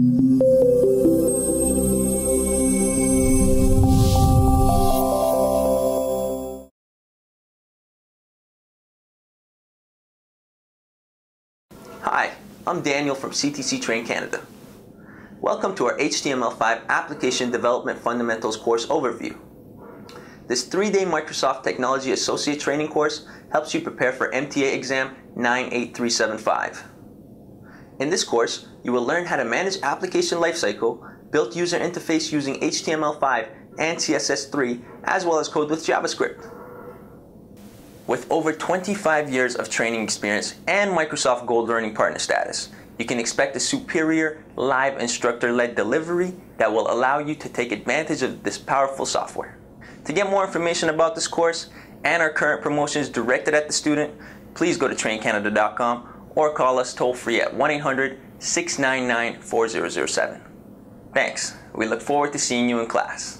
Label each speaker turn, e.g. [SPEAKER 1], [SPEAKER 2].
[SPEAKER 1] Hi, I'm Daniel from CTC Train Canada. Welcome to our HTML5 Application Development Fundamentals course overview. This three-day Microsoft Technology Associate Training course helps you prepare for MTA exam 98375. In this course, you will learn how to manage application lifecycle, build user interface using HTML5 and CSS3, as well as code with JavaScript. With over 25 years of training experience and Microsoft Gold Learning Partner status, you can expect a superior live instructor-led delivery that will allow you to take advantage of this powerful software. To get more information about this course and our current promotions directed at the student, please go to traincanada.com or call us toll free at 1 800 699 4007. Thanks. We look forward to seeing you in class.